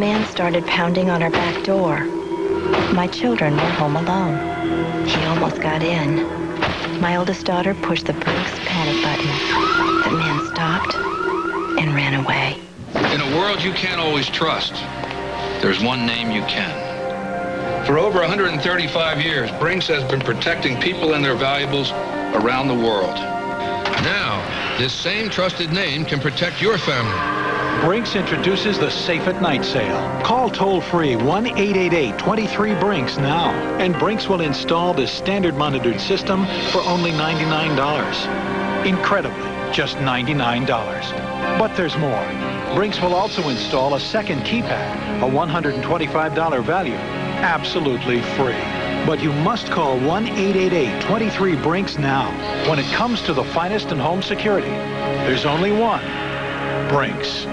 man started pounding on our back door. My children were home alone. He almost got in. My oldest daughter pushed the Brinks panic button. The man stopped and ran away. In a world you can't always trust, there's one name you can. For over 135 years, Brinks has been protecting people and their valuables around the world. Now, this same trusted name can protect your family. Brinks introduces the Safe at Night sale. Call toll-free 1-888-23-BRINKS now, and Brinks will install this standard monitored system for only $99. Incredibly, just $99. But there's more. Brinks will also install a second keypad, a $125 value, absolutely free. But you must call 1-888-23-BRINKS now. When it comes to the finest in home security, there's only one, Brinks.